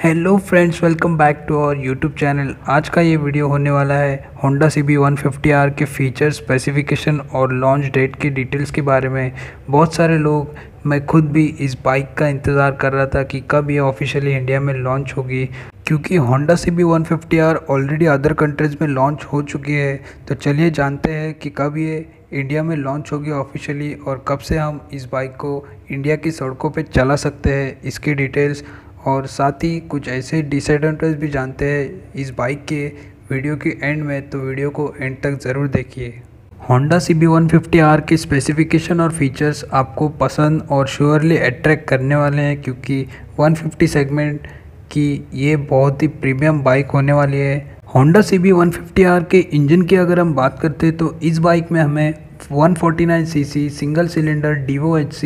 Hello friends welcome back to our YouTube channel आज का ये वीडियो होने वाला है होंडा सी बी वन के फीचर स्पेसिफिकेशन और लॉन्च डेट की डिटेल्स के बारे में। बहुत सारे लोग, मैं खुद भी इस बाइक का इंतज़ार कर रहा था कि कब ये ऑफिशियली इंडिया में लॉन्च होगी। क्योंकि Honda C B one already other countries में लॉन्च हो चुकी है। तो चलिए जानते हैं कि कब ये इंडिया में लॉन्च होगी ऑफिशियली और कब से हम इस बाइक को इंडिया की सड़कों पे चला सकते हैं। इसकी डिटेल्स और साथ ही कुछ ऐसे डिसएडवांटेज भी जानते हैं इस बाइक के वीडियो के एंड में तो वीडियो को एंड तक ज़रूर देखिए। Honda C B one fifty R के स्पेसिफिकेशन और फीचर्स आपको पसंद और श्योरली अट्रैक्ट करने वाले हैं, क्योंकि 150 सेगमेंट की ये बहुत ही प्रीमियम बाइक होने वाली है। Honda C B one fifty R के इंजन की अगर हम बात करते हैं तो इस बाइक में हमें 149 CC single cylinder D O H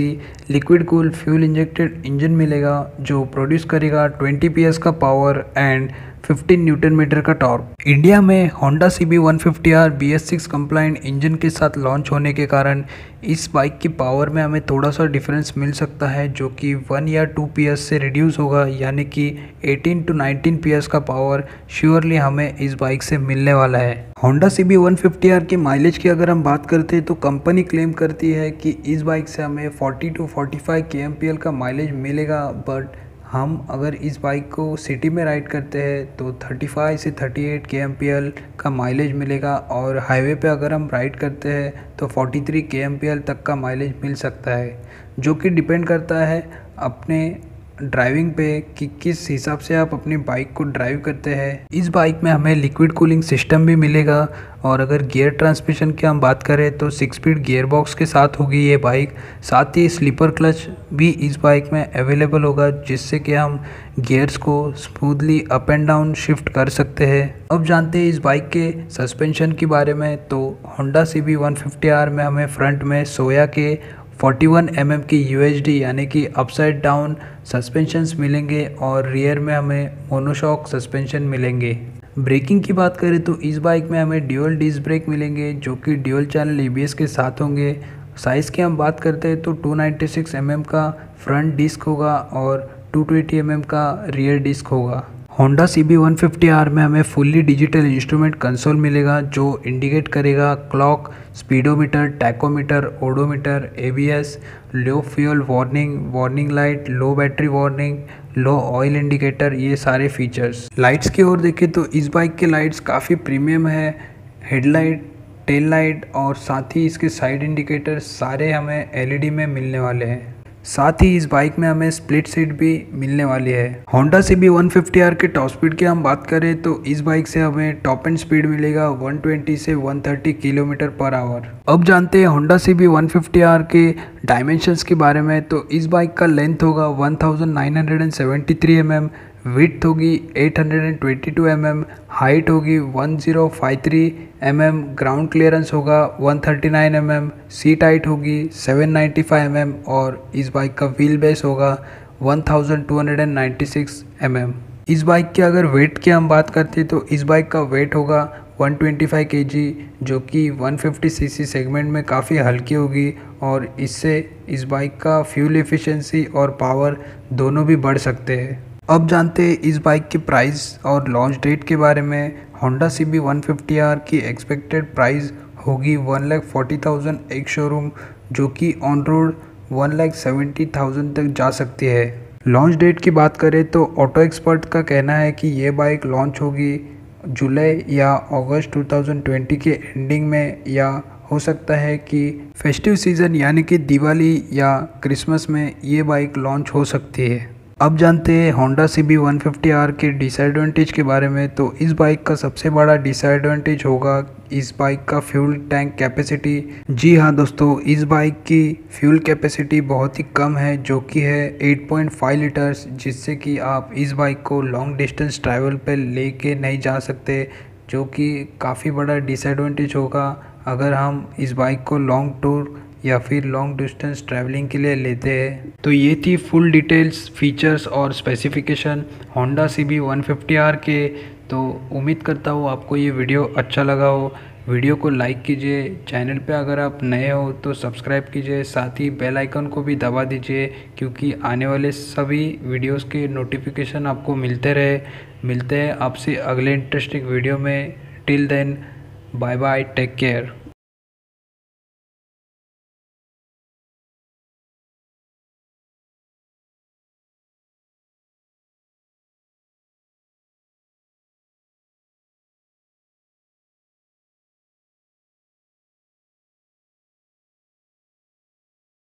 liquid cool fuel injected engine मिलेगा, जो प्रोड्यूस करेगा 20 पीएस का पावर एंड 15 न्यूटन मीटर का टॉर्क इंडिया में Honda C B one fifty R B S six compliant engine के साथ लॉन्च होने के कारण इस बाइक की पावर में हमें थोड़ा सा डिफरेंस मिल सकता है, जो कि वन या टू पी एस से रिड्यूस होगा, यानी कि 18 टू 19 पी एस का पावर श्योरली हमें इस बाइक से मिलने वाला है। Honda C B one fifty R की माइलेज की अगर हम बात करते हैं तो कंपनी क्लेम करती है कि इस बाइक से हमें 40 to 45 K M P L का माइलेज मिलेगा बट हम अगर इस बाइक को सिटी में राइड करते हैं तो 35 से 38 के का माइलेज मिलेगा और हाईवे पे अगर हम राइड करते हैं तो 43 के तक का माइलेज मिल सकता है, जो कि डिपेंड करता है अपने ड्राइविंग पे कि किस हिसाब से आप अपनी बाइक को ड्राइव करते हैं। इस बाइक में हमें लिक्विड कूलिंग सिस्टम भी मिलेगा और अगर गियर ट्रांसमिशन की हम बात करें तो सिक्स स्पीड गियर बॉक्स के साथ होगी ये बाइक। साथ ही स्लीपर क्लच भी इस बाइक में अवेलेबल होगा, जिससे कि हम गियर्स को smoothly up and down shift कर सकते हैं। अब जानते हैं इस बाइक के सस्पेंशन के बारे में तो होंडा सी बी में हमें फ्रंट में सोया के 41 एम mm की UHD यानी कि अपसाइड डाउन सस्पेंशंस मिलेंगे और रियर में हमें मोनोशॉक सस्पेंशन मिलेंगे। ब्रेकिंग की बात करें तो इस बाइक में हमें ड्यूअल डिस्क ब्रेक मिलेंगे, जो कि ड्यूअल चैनल ABS के साथ होंगे। साइज़ की हम बात करते हैं तो 296 सिक्स mm का फ्रंट डिस्क होगा और 220 mm का रियर डिस्क होगा। Honda C B one fifty R में हमें फुल्ली डिजिटल इंस्ट्रूमेंट कंसोल मिलेगा, जो इंडिकेट करेगा clock speedometer tachometer odometer ABS low fuel warning warning light low battery warning low oil indicator ये सारे फीचर्स लाइट्स की ओर देखें तो इस बाइक के लाइट्स काफ़ी प्रीमियम है। हेडलाइट टेल लाइट और साथ ही इसके साइड इंडिकेटर सारे हमें एलईडी में मिलने वाले हैं। साथ ही इस बाइक में हमें स्प्लिट सीट भी मिलने वाली है। होंडा सी बी वन के टॉप स्पीड की हम बात करें तो इस बाइक से हमें टॉप एंड स्पीड मिलेगा 120 से 130 किलोमीटर पर आवर अब जानते हैं होंडा सी बी वन के डायमेंशंस के बारे में तो इस बाइक का लेंथ होगा 1973 थाउज़ेंड mm विथ होगी 822 mm हाइट होगी 1053 mm ग्राउंड क्लियरेंस होगा 139 mm सीट हाइट होगी 795 mm और इस बाइक का व्हील बेस होगा 1296 mm. इस बाइक के अगर वेट की हम बात करते हैं तो इस बाइक का वेट होगा 125 kg, जो कि 150 सीसी सेगमेंट में काफ़ी हल्की होगी और इससे इस बाइक का फ्यूल एफिशिएंसी और पावर दोनों भी बढ़ सकते हैं। अब जानते हैं इस बाइक की प्राइस और लॉन्च डेट के बारे में। Honda C B one fifty R की एक्सपेक्टेड प्राइस होगी one lakh forty thousand ex showroom जो कि on road one lakh seventy thousand तक जा सकती है। लॉन्च डेट की बात करें तो ऑटो एक्सपर्ट का कहना है कि ये बाइक लॉन्च होगी जुलाई या अगस्त 2020 के एंडिंग में, या हो सकता है कि फेस्टिव सीज़न यानी कि दिवाली या क्रिसमस में ये बाइक लॉन्च हो सकती है। अब जानते हैं Honda C B one fifty R के डिसएडवांटेज के बारे में तो इस बाइक का सबसे बड़ा डिसएडवांटेज होगा इस बाइक का फ्यूल टैंक कैपेसिटी जी हाँ दोस्तों, इस बाइक की फ्यूल कैपेसिटी बहुत ही कम है, जो कि है 8.5 लीटर्स जिससे कि आप इस बाइक को लॉन्ग डिस्टेंस ट्रैवल पे लेके नहीं जा सकते, जो कि काफ़ी बड़ा डिसएडवांटेज होगा। अगर हम इस बाइक को लॉन्ग टूर या फिर लॉन्ग डिस्टेंस ट्रैवलिंग के लिए लेते हैं। तो ये थी फुल डिटेल्स फीचर्स और specification Honda C B one के। तो उम्मीद करता हूँ आपको ये वीडियो अच्छा लगा हो। वीडियो को लाइक कीजिए। चैनल पे अगर आप नए हो तो सब्सक्राइब कीजिए। साथ ही बेल आइकन को भी दबा दीजिए, क्योंकि आने वाले सभी वीडियोस के नोटिफिकेशन आपको मिलते रहे। मिलते हैं आपसे अगले इंटरेस्टिंग वीडियो में। Till then bye bye take care